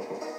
you